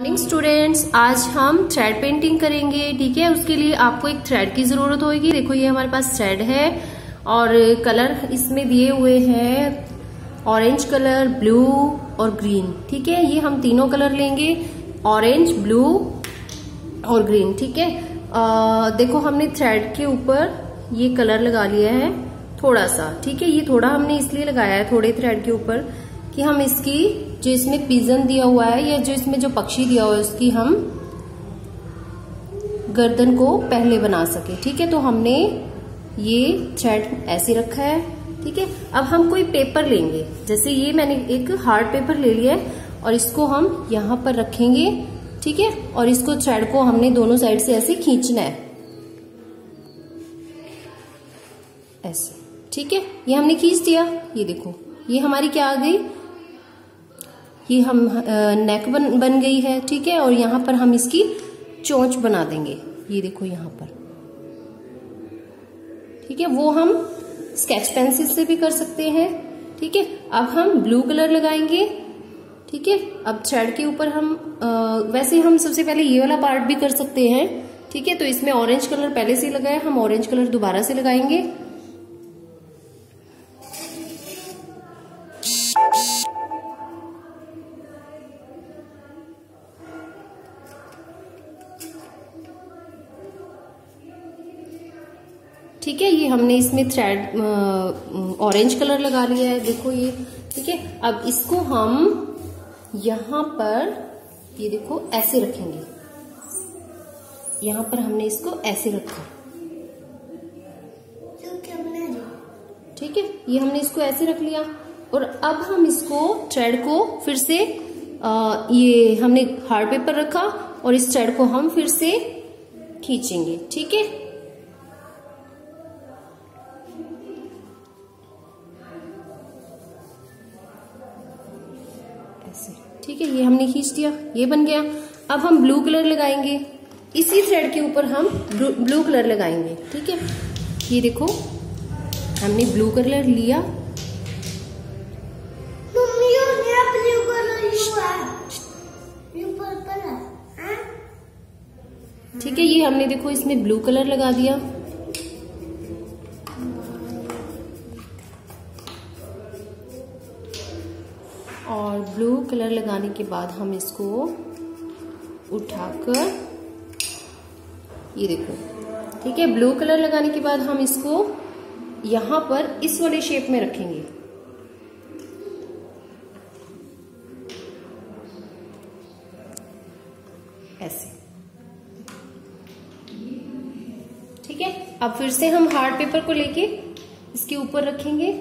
Morning students आज हम thread painting करेंगे, ठीक है? उसके लिए आपको एक थ्रेड की ज़रूरत होगी। देखो, ये हमारे पास थ्रेड है और कलर इसमें दिए हुए हैं ऑरेंज कलर ब्लू और ग्रीन ठीक है? ये हम तीनों कलर लेंगे ऑरेंज ब्लू और ग्रीन ठीक है? देखो, हमने थ्रेड के ऊपर ये कलर लगा लिया है थोड़ा सा, ठीक है? ये थोड़ा हमने इसलिए लगाया है, थोड़े थ्रेड के ऊपर कि हम इसकी जो इसमें पिजन दिया हुआ है या जो इसमें जो पक्षी दिया हुआ है, उसकी हम गर्दन को पहले बना सके। ठीक है? तो हमने ये थ्रेड ऐसे रखा है। ठीक है? अब हम कोई पेपर लेंगे। जैसे ये मैंने एक हार्ड पेपर ले लिया है और इसको हम यहाँ पर रखेंगे। ठीक है? और इसको थ्रेड को हमने दोनों साइड से ऐसे खींचना है। ऐसे। ठीक है? ये हमने खींच दिया। ये देखो। ये हमारी क्या आ गई? ये हम नेक बन बन गई है ठीक है? और यहाँ पर हम इसकी चोंच बना देंगे। ये देखो यहाँ पर। ठीक है? वो हम स्केच पेंसिल से भी कर सकते हैं ठीक है? अब हम ब्लू कलर लगाएँगे ठीक है? अब थ्रेड के ऊपर हम आ, वैसे हम सबसे पहले ये वाला पार्ट भी कर सकते हैं ठीक है? तो इसमें ऑरेंज कलर पहले से लगाए हम ऑरेंज कलर दोबारा से लगाएँगे। ठीक है ये हमने इसमें थ्रेड ऑरेंज कलर लगा लिया है। देखो ये ठीक है अब इसको हम यहाँ पर ये देखो ऐसे रखेंगे। यहाँ पर हमने इसको ऐसे रखा। ठीक है ये हमने इसको ऐसे रख लिया। और अब हम इसको थ्रेड को फिर से आ, ये हमने हार्ड पेपर रखा और इस थ्रेड को हम फिर से खींचेंगे। ठीक है? ये हमने खींच दिया ये बन गया। अब हम ब्लू कलर लगाएँगे। इसी थ्रेड के ऊपर हम ब्लू कलर लगाएँगे ठीक है? ये देखो हमने ब्लू कलर लिया। ठीक है ये हमने देखो इसमें ब्लू कलर लगा दिया। और ब्लू कलर लगाने के बाद हम इसको उठाकर, ये देखो, ठीक है? ब्लू कलर लगाने के बाद हम इसको यहाँ पर इस वाले शेप में रखेंगे। ऐसे। ठीक है? अब फिर से हम हार्ड पेपर को लेके इसके ऊपर रखेंगे।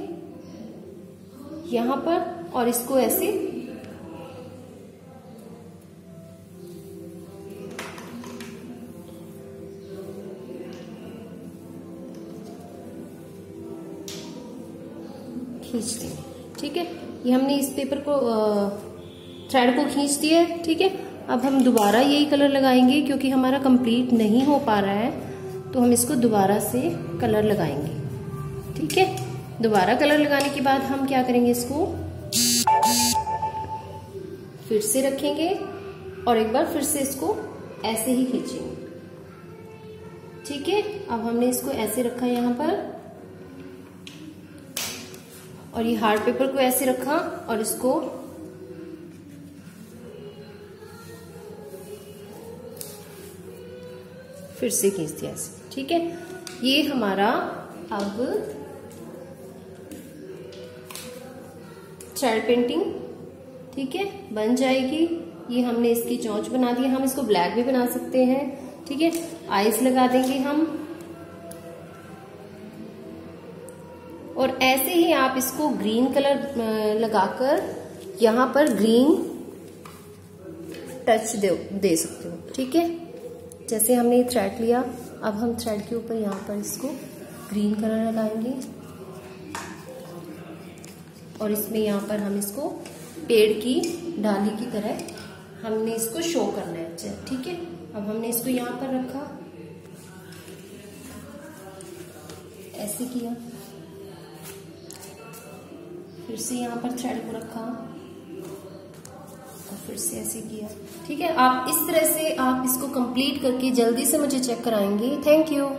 यहाँ पर और इसको ऐसे खींच देंगे ठीक है? ये हमने इस पेपर को थ्रेड को खींच दिया है, ठीक है? अब हम दोबारा यही कलर लगाएँगे क्योंकि हमारा कंप्लीट नहीं हो पा रहा है तो हम इसको दोबारा से कलर लगाएँगे, ठीक है? दोबारा कलर लगाने के बाद हम क्या करेंगे इसको? फिर से रखेंगे और एक बार फिर से इसको ऐसे ही खींचेंगे। ठीक है? अब हमने इसको ऐसे रखा यहाँ पर। और ये हार्ड पेपर को ऐसे रखा और इसको फिर से खींच दिया ऐसे। ठीक है? ये हमारा अब थ्रेड पेंटिंग ठीक है? बन जाएगी। ये हमने इसकी चौंच बना दी। हम इसको ब्लैक भी बना सकते हैं ठीक है? आइस लगा देंगे हम। और ऐसे ही आप इसको ग्रीन कलर लगाकर यहाँ पर ग्रीन टच दे, दे सकते हो ठीक है? जैसे हमने ये थ्रेड लिया अब हम थ्रेड के ऊपर यहाँ पर इसको ग्रीन कलर लगाएँगे। और इसमें यहाँ पर हम इसको पेड़ की डाली की तरह हमने इसको शो करना है। अच्छा ठीक है? अब हमने इसको यहाँ पर रखा। ऐसे किया। फिर से यहाँ पर थ्रेड को रखा। और फिर से ऐसे किया। ठीक है? आप इस तरह से आप इसको कंप्लीट करके जल्दी से मुझे चेक कराएँगे। Thank you